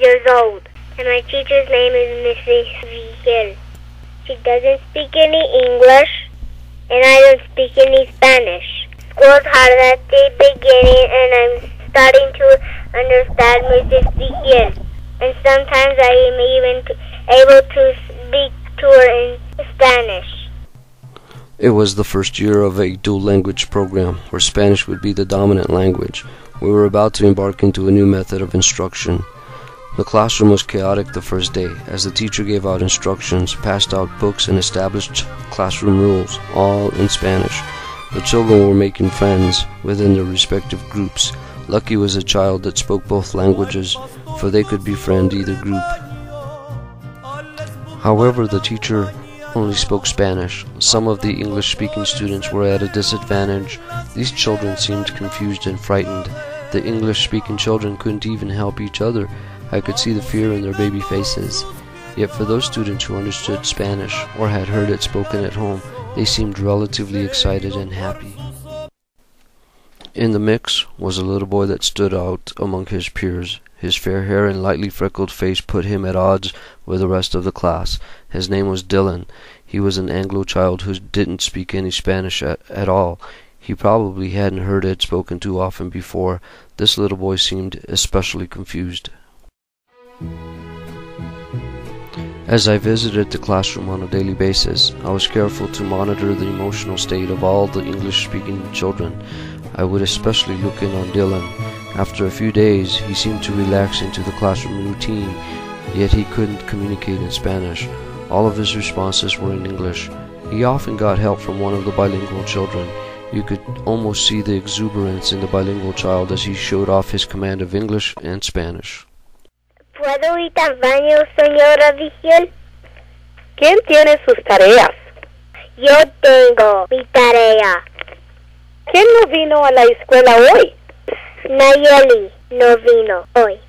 years old, and my teacher's name is Mrs. Vigil. She doesn't speak any English, and I don't speak any Spanish. School's hard at the beginning, and I'm starting to understand Mrs. Vigil. And sometimes I am even able to speak to her in Spanish. It was the first year of a dual language program where Spanish would be the dominant language. We were about to embark into a new method of instruction. The classroom was chaotic the first day as the teacher gave out instructions, passed out books, and established classroom rules, all in Spanish. The children were making friends within their respective groups. Lucky was a child that spoke both languages, for they could befriend either group. However, the teacher only spoke Spanish. Some of the English speaking students were at a disadvantage. These children seemed confused and frightened. The English speaking children couldn't even help each other. I could see the fear in their baby faces. Yet for those students who understood Spanish or had heard it spoken at home, they seemed relatively excited and happy. In the mix was a little boy that stood out among his peers. His fair hair and lightly freckled face put him at odds with the rest of the class. His name was Dylan. He was an Anglo child who didn't speak any Spanish at, at all. He probably hadn't heard it spoken too often before. This little boy seemed especially confused. As I visited the classroom on a daily basis, I was careful to monitor the emotional state of all the English speaking children. I would especially look in on Dylan. After a few days, he seemed to relax into the classroom routine, yet he couldn't communicate in Spanish. All of his responses were in English. He often got help from one of the bilingual children. You could almost see the exuberance in the bilingual child as he showed off his command of English and Spanish. ¿Puedo ir al baño, señora Vigil? ¿Quién tiene sus tareas? Yo tengo mi tarea. ¿Quién no vino a la escuela hoy? Nayeli no vino hoy.